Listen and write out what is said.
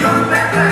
You're better.